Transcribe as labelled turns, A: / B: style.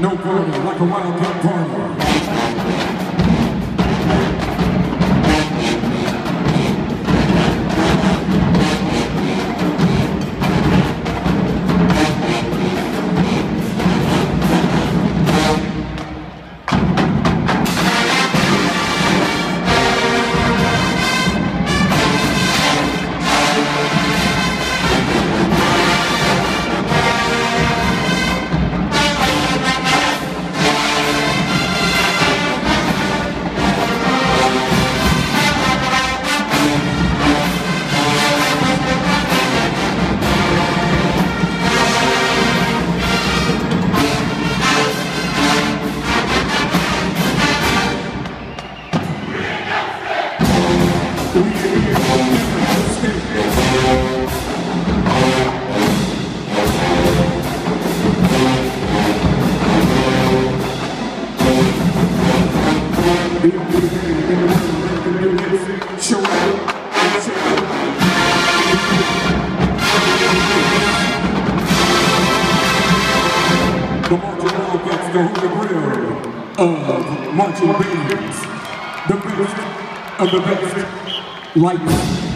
A: No burning like a wildcat farmer. Show The Marching Wildcats, the Holy of marching bands. The best of the best. Lights.